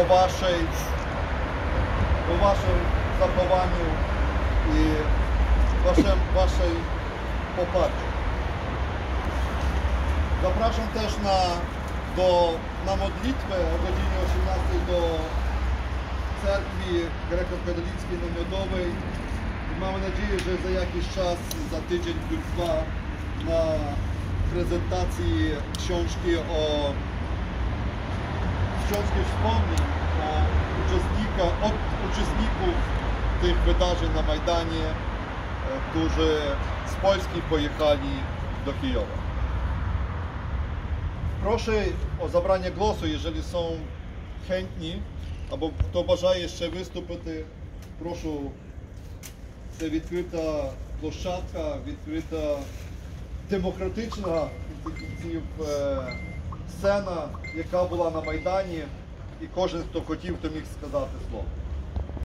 o waszej, o waszym zachowaniu i waszym, waszej poparciu. Zapraszam też na, do, na modlitwę o godzinie 18 do cerkwi grekko-katolickiej namiotowej. Mamy nadzieję, że za jakiś czas, za tydzień lub dwa na prezentacji książki o książki wspomnień o uczestnika, od uczestników tych wydarzeń na Majdanie, e, którzy z Polski pojechali do Kijowa. Proszę o zabranie głosu, jeżeli są chętni, або хто бажає ще виступити, прошу. Це відкрита площадка, відкрита демократична інституців е, Сцена, яка була на Майдані, і кожен, хто хотів, то міг сказати слово.